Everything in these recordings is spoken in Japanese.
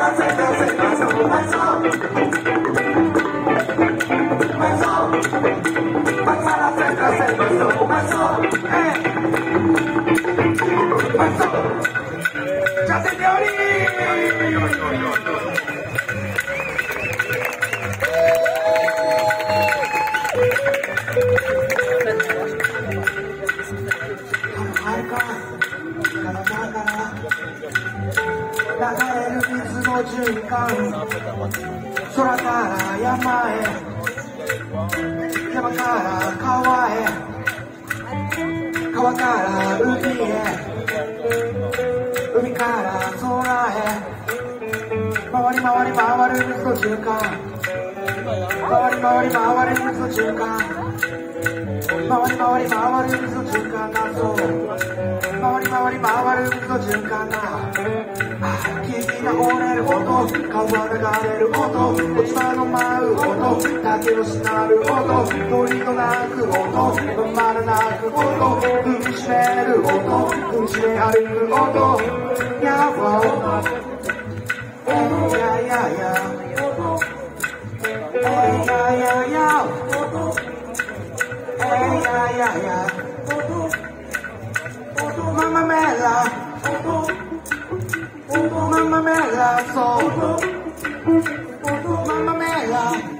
¡Ya señores! 流れる水の循環空から山へ山から川へ川から海へ海から空へ回り回り回る水の循環回り回り回る水の循環回り回り回る水の循環だそう回り回り回る水の循環だ君が折れる音川流れる音落ち葉の舞う音竹のしなる音鳥の鳴く音止まらなく音踏みしめる音踏みしめ歩く音やわえやややえやややえやややママメラ Mamma mia, so. Mamma mia.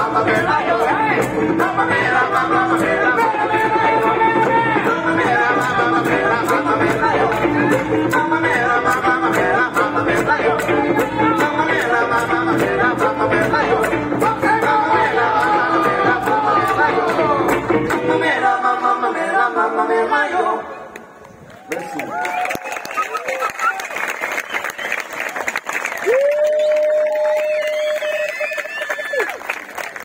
Merci.